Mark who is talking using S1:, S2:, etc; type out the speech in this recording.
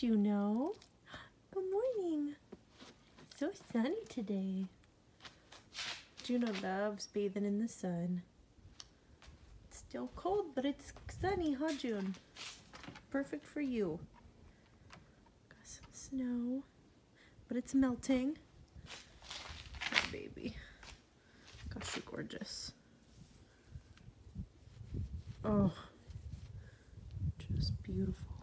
S1: You know, Good morning. So sunny today. Juno loves bathing in the sun. It's still cold, but it's sunny, huh, June? Perfect for you. Got some snow, but it's melting. Oh, baby. Gosh, you're gorgeous. Oh, just beautiful.